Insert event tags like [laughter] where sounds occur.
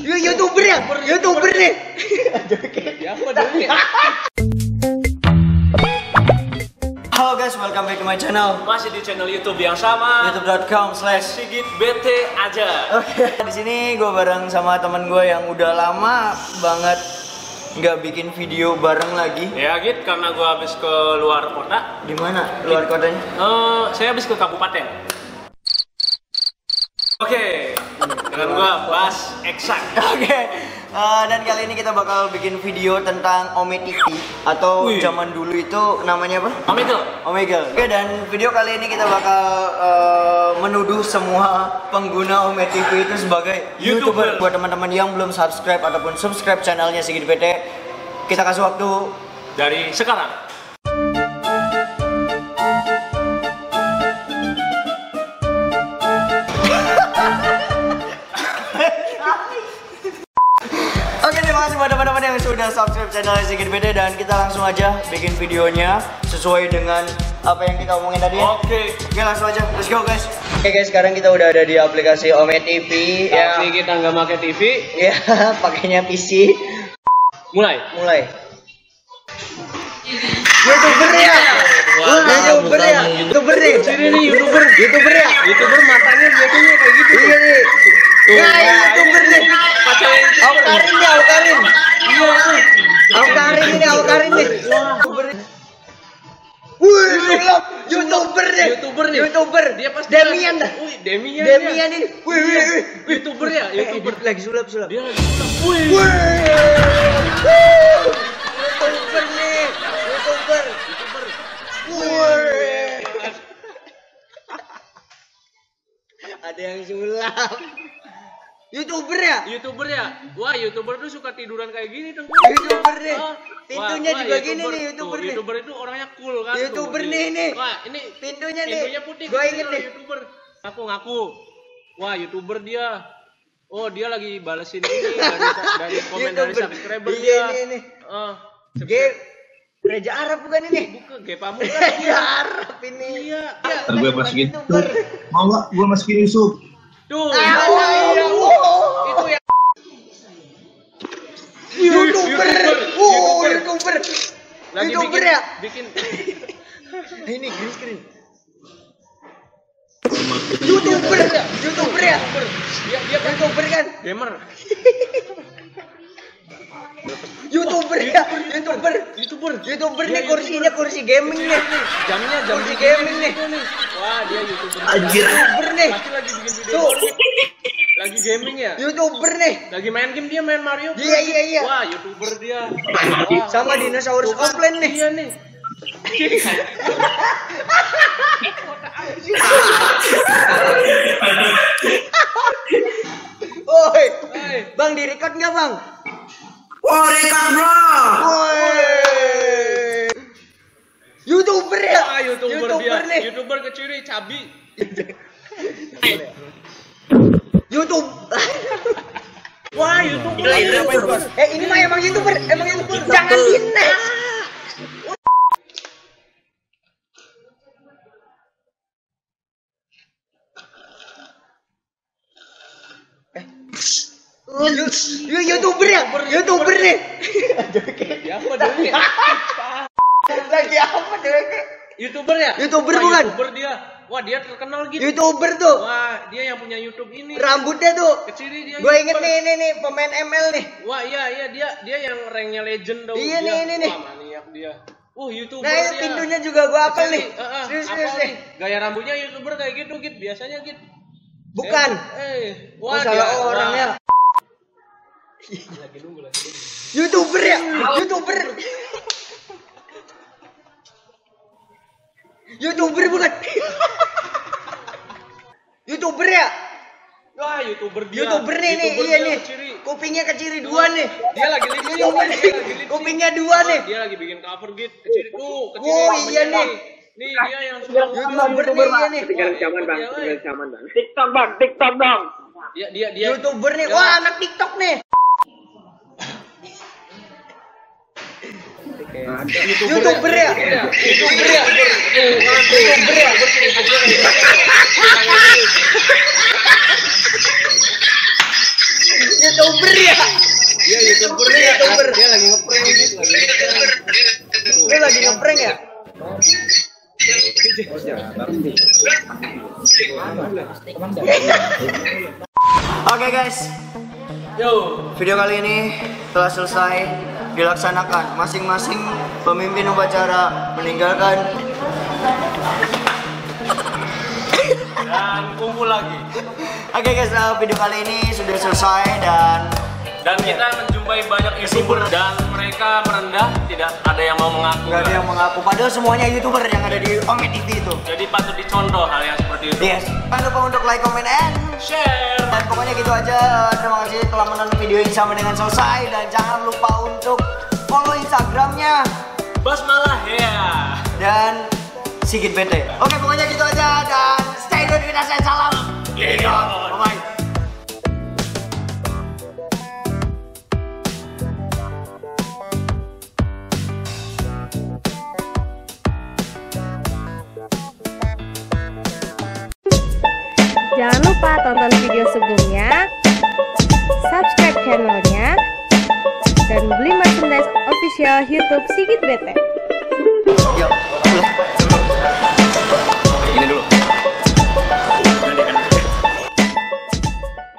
Yu youtuber ya, youtuber nih. Dulu ya? Halo guys, welcome back to my channel. Masih di channel YouTube yang sama. youtube.com slash Sigit BT aja. Oke, di sini gue bareng sama teman gue yang udah lama banget nggak bikin video bareng lagi. Ya Git, karena gua habis ke luar kota. Di mana? Luar kotanya? Eh, saya habis ke kabupaten. Oke, dengan gua Bas Eksak. Oke, eh, dan kali ini kita bakal bikin video tentang Ome TV atau Wih. zaman dulu itu namanya apa? Omegle. Omegle. Oke, dan video kali ini kita bakal eh, menuduh semua pengguna Ome TV itu sebagai YouTuber. YouTuber. Buat teman-teman yang belum subscribe ataupun subscribe channelnya Sigit PT, kita kasih waktu Dari sekarang. Yang sudah subscribe channel Sigit BD dan kita langsung aja bikin videonya sesuai dengan apa yang kita omongin tadi ya. Oke. Oke langsung aja, let's go guys. Oke guys, sekarang kita udah ada di aplikasi Ome TV ya. Tapi kita nggak pakai TV. Ya, [laughs] pakainya PC. Mulai. Mulai. [laughs] YouTuber ya. Wah, YouTuber ya. YouTuber nih. Sini nih YouTuber. YouTuber ya. YouTuber matanya biasanya kayak gitu. Iya nih. Nah, ya, YouTuber nih. Pacaran Aukarin nih, Aukarin. Iya tuh. Aukarin ini, nih. YouTuber. Wih, sulap. YouTuber nih. YouTuber nih. YouTuber. Dia pasti Demian dah. Wih, Demian. Demian ini. Wih, wih, wih. YouTuber ya, YouTuber. Lagi sulap, sulap. Dia lagi sulap. Wih. Wih. YouTuber nih. YouTuber. Wih. Ada yang sulap. YouTuber ya? YouTuber ya? Wah, YouTuber tuh suka tiduran kayak gini tuh. YouTuber nih. Ah. Pintunya Wah, juga wah, gini YouTuber. nih, YouTuber Tuh, nih. YouTuber itu orangnya cool kan. YouTuber tuh. nih, nih. Wah, ini Pintunya nih. pintunya putih. Gua kan, inget nih. YouTuber. Ngaku ngaku. Wah, YouTuber dia. Oh, dia lagi balesin ini dari, dari [laughs] komen dari YouTuber. subscriber Iya, dia. ini, ini. Ah, G Gereja Arab bukan ini? bukan kan. Gereja Arab ini. Iya. Ntar gue masukin. Mau gak gue masukin Yusuf? Lagi YouTuber bikin, ya? Bikin [laughs] Ini green screen. YouTuber. YouTuber ya? dia dia kan YouTuber kan? gamer. YouTuber ya? YouTuber. YouTuber. YouTuber nih kursinya kursi gaming nih. Jamnya jam Kursi gaming nih. Wah, dia YouTuber. Anjir. YouTuber nih. Pasti lagi bikin video. Tuh. Lagi gaming ya? YouTuber nih. Lagi main game dia main Mario. Bros. Iya, iya, iya. Wah, YouTuber dia. [laughs] Wah. Sama dinosaurus komplain nih. Iya nih. [laughs] Oi. Bang di record nggak bang? Wah, rekan bro. Woi. YouTuber ya? Wah, YouTuber, dia. nih. YouTuber keciri cabi. [laughs] YouTube. [laughs] Wah, YouTuber. eh ini mah emang YouTuber, emang YouTuber. Jangan next. Yu- yu- YouTuber ya? YouTuber nih. Siapa dulu ya? YouTuber ya? YouTuber Wah, bukan? YouTuber dia. Wah, dia terkenal gitu. YouTuber tuh. Wah, dia yang punya YouTube ini. Rambutnya tuh. Keciri dia. Gue inget nih, ini nih pemain ML nih. Wah, iya iya dia dia yang ranknya legend tau. Iya dia. nih, ini nih. Wah, maniak dia. Uh, YouTuber Nah, dia. pintunya juga gue apel nih. Eh, eh, Serius, nih. Gaya rambutnya YouTuber kayak gitu, Git. Biasanya, Git. Bukan. Eh, eh. Oh, wah, salah dia- orang wah. ya. Lagi nunggu lagi. nunggu. YouTuber ya? YouTuber. YouTuber bukan? YouTuber ya? Wah, YouTuber dia. YouTuber nih nih, YouTuber iya nih. keciri. Kupingnya keciri dua nih. Dia lagi YouTuber dia nih. lagi. Kupingnya dua nih. Dia lagi bikin cover Git. Keciri tuh, keciri. Oh, iya nih. Nih, dia yang suka YouTuber nih, iya nih. Tinggal zaman bang, tinggal zaman bang. TikTok bang, TikTok dong. Dia dia dia. YouTuber nih. Ya. Wah, anak TikTok nih. Youtuber ya? Youtuber ya? Youtuber ya? Youtuber ya? Iya youtuber ya. Dia lagi ngeprank gitu. Dia lagi ngeprank ya? Oke okay guys, yo video kali ini telah selesai dilaksanakan. Masing-masing pemimpin upacara meninggalkan Dan kumpul lagi. Oke guys, nah, video kali ini sudah selesai dan Dan kita menjumpai banyak youtuber dan mereka merendah, tidak ada yang mau mengaku. nggak ada yang mengaku. Padahal semuanya youtuber yang ada di Omi TV itu. Jadi patut dicontoh hal yang seperti itu. Yes. Jangan lupa untuk like, comment, and Share. Dan pokoknya gitu aja. Terima kasih telah menonton video ini sampai dengan selesai. Dan jangan lupa untuk follow Instagramnya Bas malah ya. dan Sigit BT. Oke, pokoknya gitu aja. Dan stay tune kita saya salam. Gideon. Bye. Tonton video sebelumnya, subscribe channelnya, dan beli merchandise official YouTube Sigit BT. Yuk.